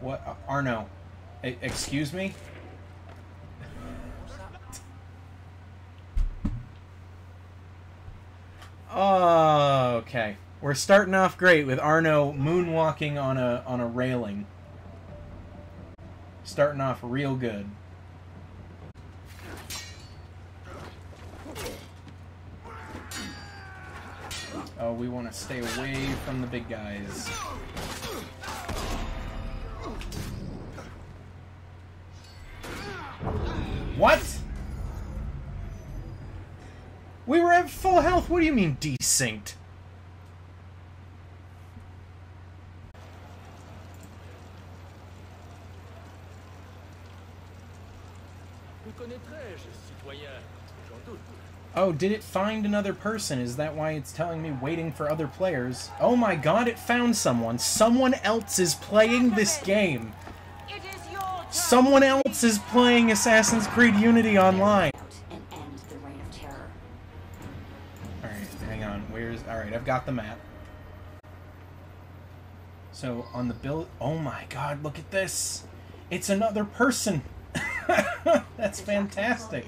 What? Arno. Excuse me? Oh, okay. We're starting off great with Arno moonwalking on a on a railing. Starting off real good. Oh, we want to stay away from the big guys. What? We were at full health. What do you mean desynced? Vous connaîtrai-je, citoyen J'en doute. Oh, did it find another person? Is that why it's telling me waiting for other players? Oh my god, it found someone. Someone else is playing this game. It is your turn. Someone else is playing Assassin's Creed Unity online. and end the reign of terror. Alright, hang on. Where's... Alright, I've got the map. So, on the build... Oh my god, look at this! It's another person! That's fantastic.